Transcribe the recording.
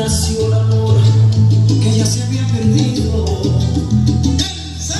nació el amor que ya se había perdido. ¡El ser